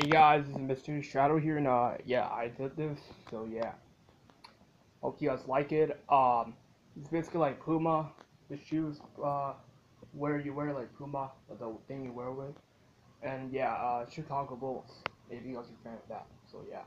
Hey guys, this is Mr. Shadow here, and uh, yeah, I did this, so yeah. Hope you guys like it. Um, it's basically like Puma, the shoes, uh, where you wear like Puma, the thing you wear with, and yeah, uh, Chicago Bulls. If you guys are a fan of that, so yeah.